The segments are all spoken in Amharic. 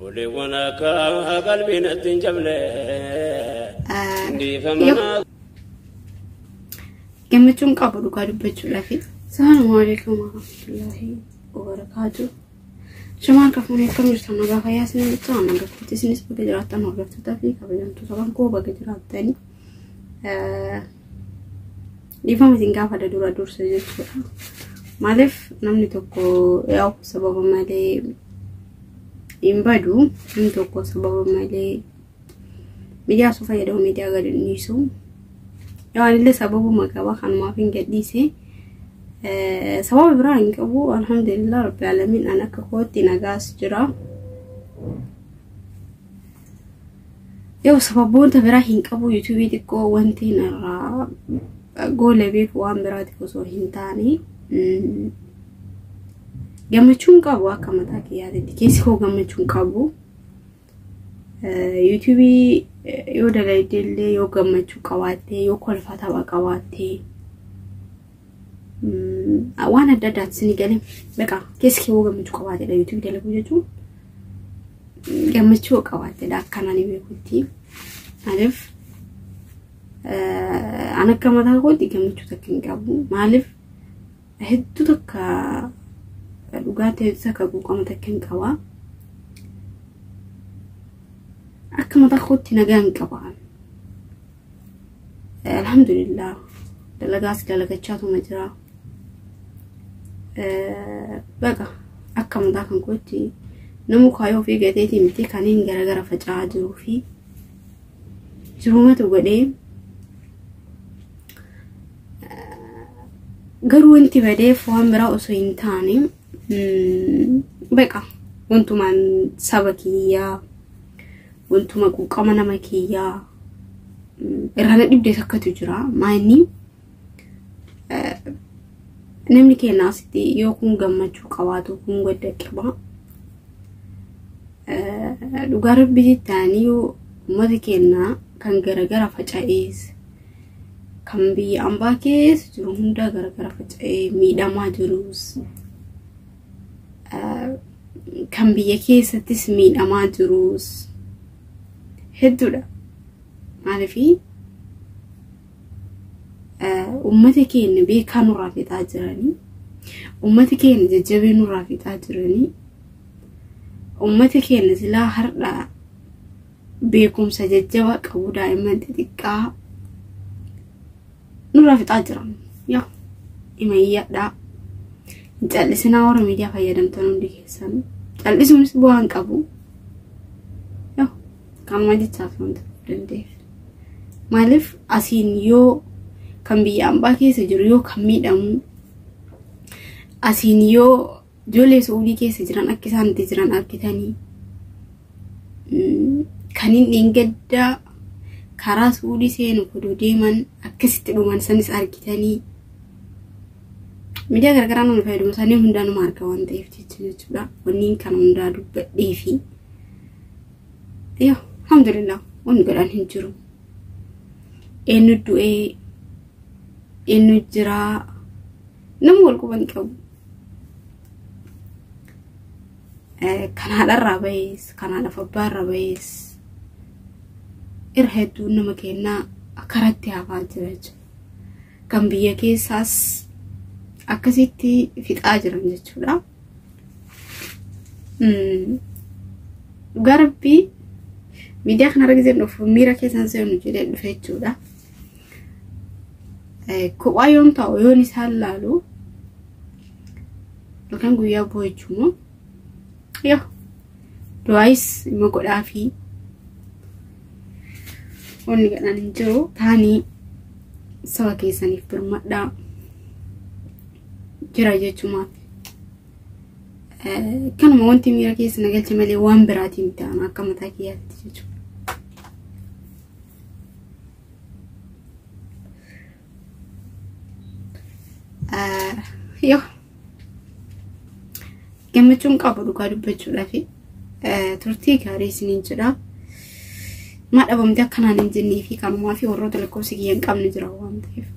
gammachuun qabu dhugaa dubbachuudhaa fi salaam alaikum warahmatullahi wabarakaatu. Shumaan kafuun akkam jirtan nagaa fayyaa isin jirtu amma gafuutti isinis baga jiraattan hordoftotaa fi kabajamtoota kan koo baga jiraattani. Dhiifama isin gaafa dura dursa jechuudha. Maaliif namni tokko yaa'u sababa malee hin badu tokko sababa malee miidiyaa osoo fayyadamu miidiyaa gadi dhiisu illee sababuma qaba kanumaaf hin gadhiise eh, sababa biraa hin qabu alhamdulillah rabbi alamiin an akka kootti nagaas jira. Yoo sababoota biraa hin qabu yuutuubii xiqqoo wanti irraa goola beeku waan biraatiif osoo hin taane mm. ገመቹን ቀቡ አከመጣ ከያለ ዲኬስ ሆ ገመቹን ቀቡ ዩቲዩብ ዮደ ዲል ዮ ገመቹ ቀዋቴ ዮ ኮልፋታ ባቀዋቴ ዋን አዳዳት ስንገለ በቃ ኬስ ከው ገመቹ ቀዋቴ ለዩቲዩብ ደለ ጉጀቱ ገመቹ ቀዋቴ ዳካናኒ ቤኩቲ አለፍ አነከመታ ሆቲ ገመቹ ተከንቀቡ ማለፍ ህዱ ተካ dhugaatii saka buuqamata kan qabaa akka mataa kootti nagaan qabaa alhamdulillah dalagaas dalagachaatuma jira baqa akka mataa kan kootti namu kaayoo fi gateetii miti kanneen garagara faca'aa jiruu fi jirumatu godhee garuu wanti badee waan biraa osoo hin taane በቃ ወንቱማን ሰበኪያ ወንቱማ ቁቀማ ነመኪያ እራነ ዲብደ ተከቱ ጅራ ማኒ ነምኒ ኬና ሲቲ ዮኩን ገመቹ ቀዋቱ ኩን ወደቀባ ዱጋር ቢዚ ታኒዮ ሞዚኬና ከንገረገር አፈጫኢስ ከምቢ አምባኬስ ጅሩ ገረገር አፈጫኢ ሚዳማ ጅሩስ kan biyya keessattis miidhamaa jirus hedduudha. Maaliifii uummata keenya beekaa nurraa fixaa jiranii, uummata keenya jajjabee nurraa fixaa jiranii, uummata keenya silaa hardhaa beekumsa jajjaba qabu daa'imman xixiqqaa nurraa fixaa jiran. Yaa, ጨልስን አወር ሚዲያ ፈየደምተ ነው እንዲሄሰኑ ጨልስ ምስ ያው ካማጅቻ ፍንት እንዴ ማለፍ አሲን ዮ ከምብያ አምባ ኬስ ዮ ከሚደሙ አሲን ዮ ጆሌ ሰውዲ ኬስ ጅራን አኪሳን ዲጅራን አኪታኒ ከኒን ንገዳ ከራስ ውዲ ኩዱ ዴመን አክስት ዱመን ሰንስ አርጊተኒ ሚዲያ ገርገራ ነው ፈይዱ መሳኔ ሁንዳኑ ማርከ ወንተ ኢፍቲች ልጅ ብላ ወኒን ካን ሁንዳዱ በዲፊ ያው ወን ገላን ሂንጅሩ ኤኑ ዱኤ ኤኑ ጅራ ነም ወልቁ በንቀው ከናለራ በይስ ከናለፈ ባራ በይስ ኢርሄዱ ነመኬና አከራቲያ ባጅረጅ ከምብየ ኬሳስ akkasitti fixaa jiran jechuudha. Garbi miidiyaa kanarra argisiin nuuf miira keessan seenu jedhee dhufe jechuudha. Kophaa yoon ta'u yoon isaan laalu yookaan guyyaa bu'u jechuun yoo du'aayis immoo godhaa fi wanni gadhaan hin jiru taanii saba keessaniif birmadhaa. jira jechuuma kanuma wanti miira keessa galche malee waan biraatiin ta'an akka mataa kiyyaatti jechuudha. Yoo gammachuun qabu dhugaa dubbachuudhaaf turtii gaarii isiniin jedha. Maadhabamte akkanaan hin jennee fi kanumaa fi warroota lakkoofsi kiyya hin qabne jira waan ta'eef.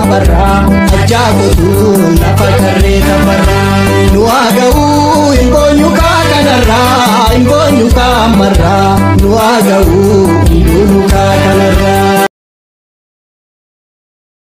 lafarraa ajaabotuu lafa tarree lafarraa nu haa ga'uu hin boonyukaa